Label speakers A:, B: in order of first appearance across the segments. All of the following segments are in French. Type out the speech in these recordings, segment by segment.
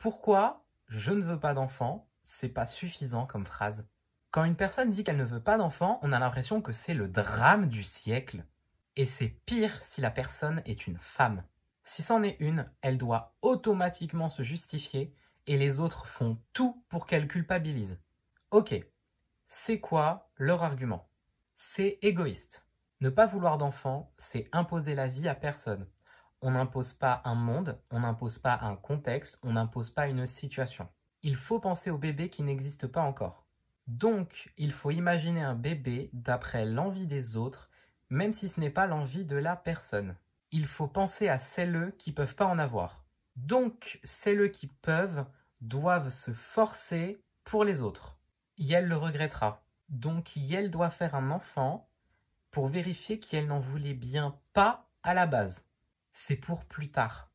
A: Pourquoi je ne veux pas d'enfant C'est pas suffisant comme phrase. Quand une personne dit qu'elle ne veut pas d'enfant, on a l'impression que c'est le drame du siècle. Et c'est pire si la personne est une femme. Si c'en est une, elle doit automatiquement se justifier et les autres font tout pour qu'elle culpabilise. Ok, c'est quoi leur argument? C'est égoïste. Ne pas vouloir d'enfant, c'est imposer la vie à personne. On n'impose pas un monde, on n'impose pas un contexte, on n'impose pas une situation. Il faut penser au bébé qui n'existe pas encore. Donc, il faut imaginer un bébé d'après l'envie des autres, même si ce n'est pas l'envie de la personne. Il faut penser à celles qui peuvent pas en avoir. Donc, celles qui peuvent doivent se forcer pour les autres. Yel le regrettera. Donc, Yel doit faire un enfant pour vérifier qu'elle n'en voulait bien pas à la base. C'est pour plus tard.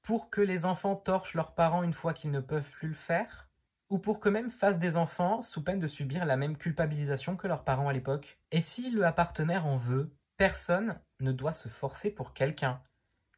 A: Pour que les enfants torchent leurs parents une fois qu'ils ne peuvent plus le faire? Ou pour qu'eux-mêmes fassent des enfants sous peine de subir la même culpabilisation que leurs parents à l'époque? Et si le partenaire en veut, personne ne doit se forcer pour quelqu'un.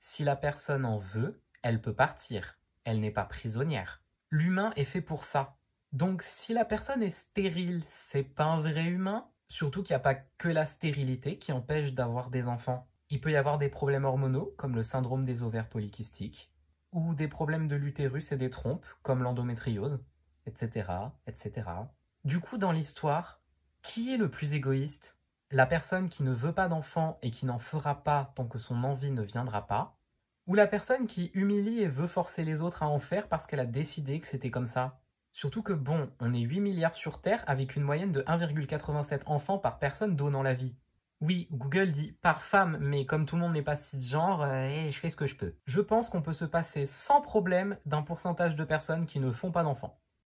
A: Si la personne en veut, elle peut partir. Elle n'est pas prisonnière. L'humain est fait pour ça. Donc si la personne est stérile, c'est pas un vrai humain? Surtout qu'il n'y a pas que la stérilité qui empêche d'avoir des enfants. Il peut y avoir des problèmes hormonaux, comme le syndrome des ovaires polykystiques, ou des problèmes de l'utérus et des trompes, comme l'endométriose, etc., etc. Du coup, dans l'histoire, qui est le plus égoïste? La personne qui ne veut pas d'enfant et qui n'en fera pas tant que son envie ne viendra pas? Ou la personne qui humilie et veut forcer les autres à en faire parce qu'elle a décidé que c'était comme ça? Surtout que bon, on est 8 milliards sur Terre avec une moyenne de 1,87 enfants par personne donnant la vie. Oui, Google dit par femme, mais comme tout le monde n'est pas cisgenre, euh, eh, je fais ce que je peux. Je pense qu'on peut se passer sans problème d'un pourcentage de personnes qui ne font pas d'enfants.